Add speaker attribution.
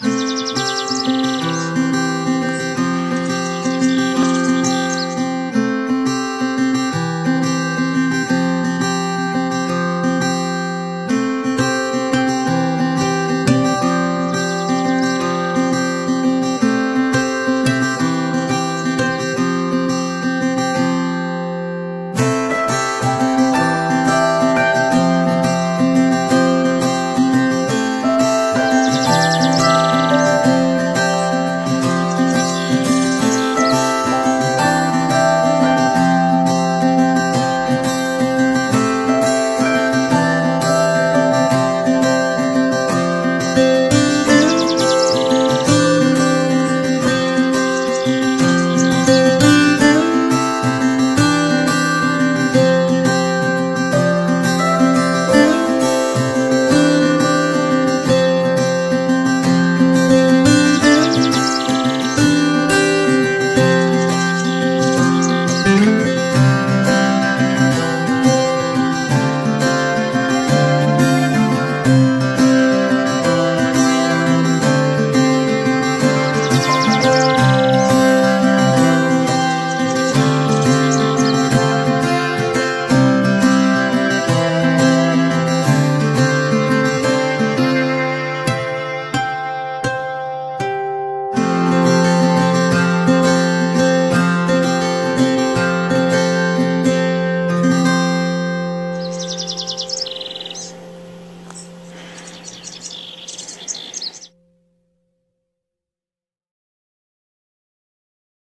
Speaker 1: Música